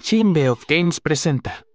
Chimbe of Games presenta.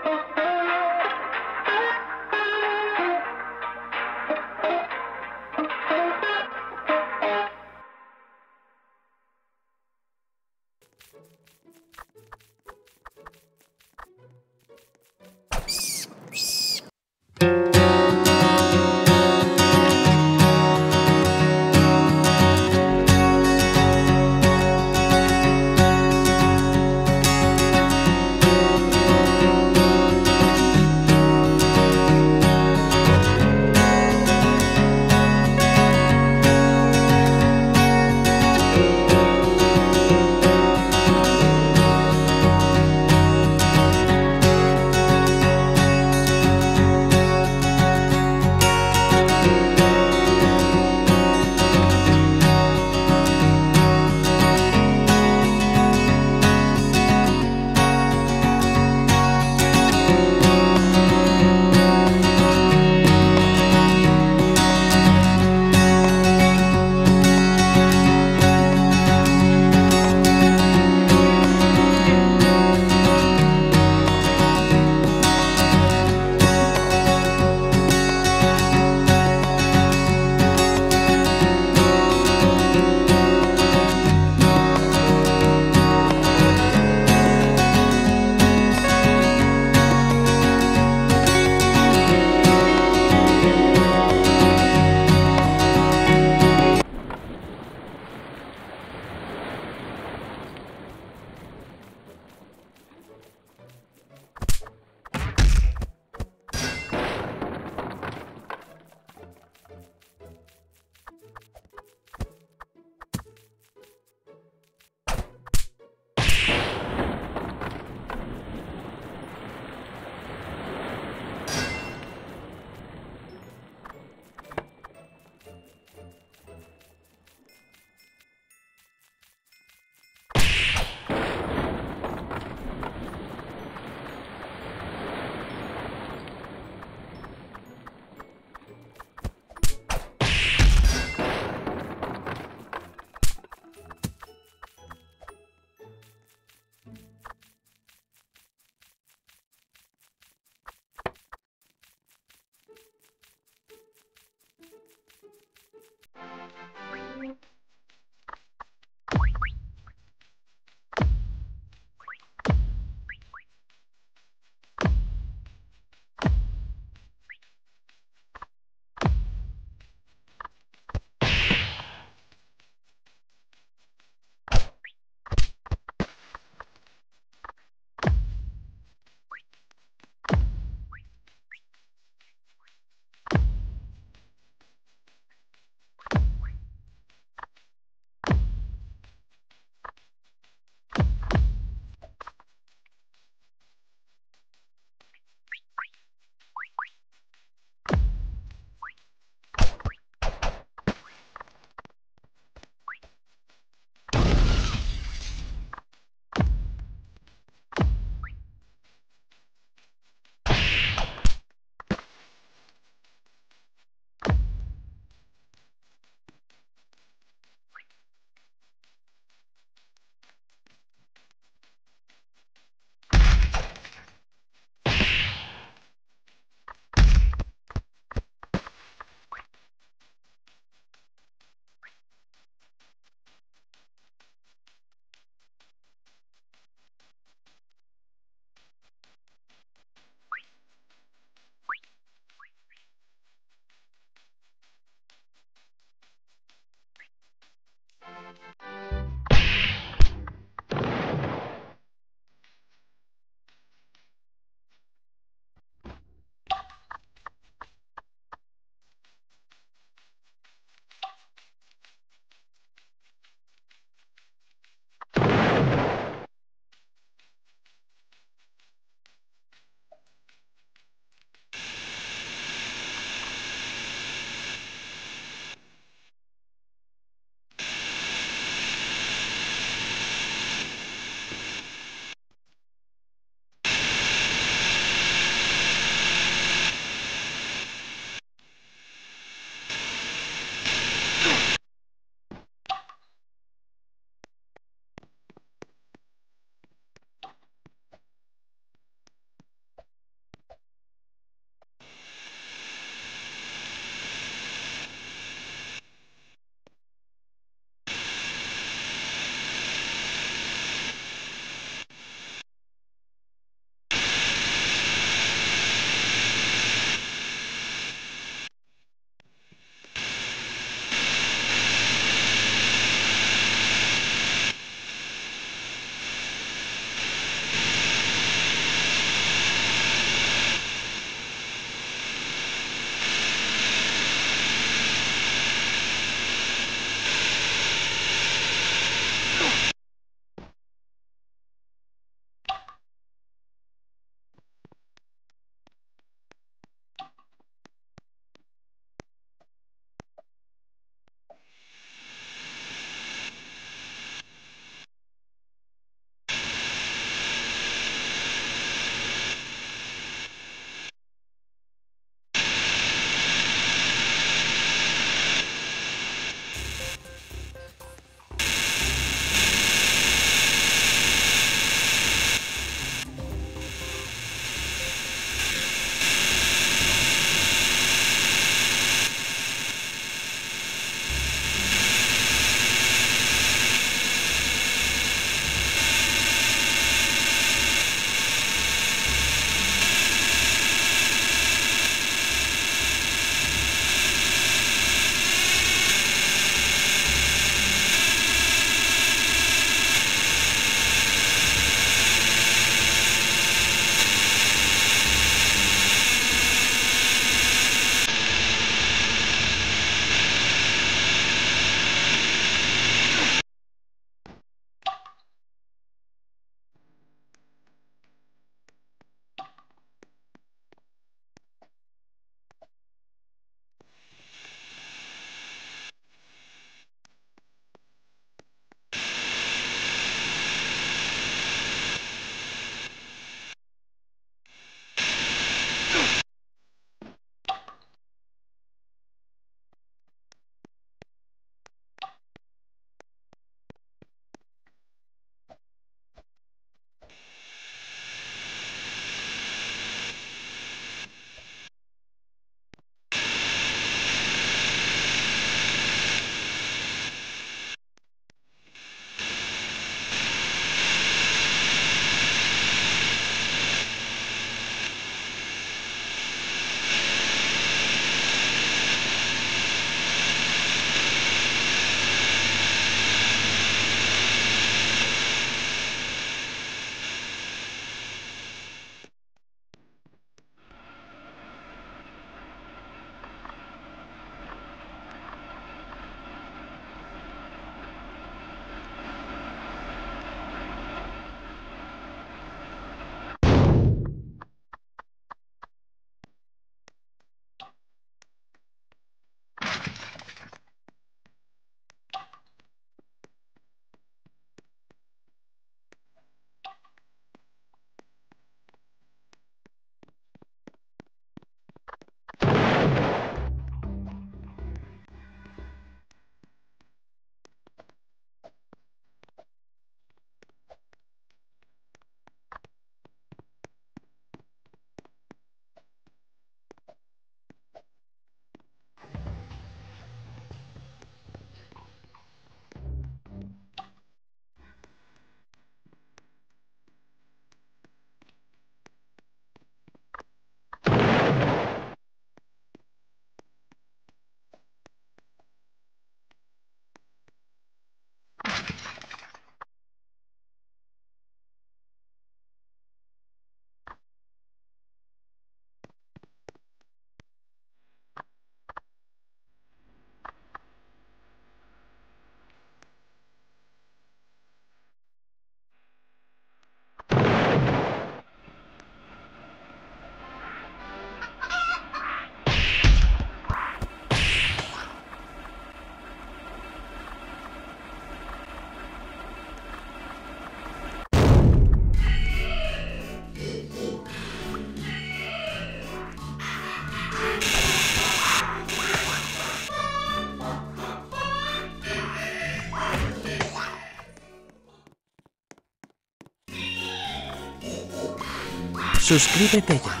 Suscríbete ya.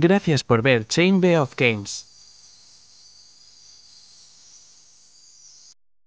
Gracias por ver B of Games.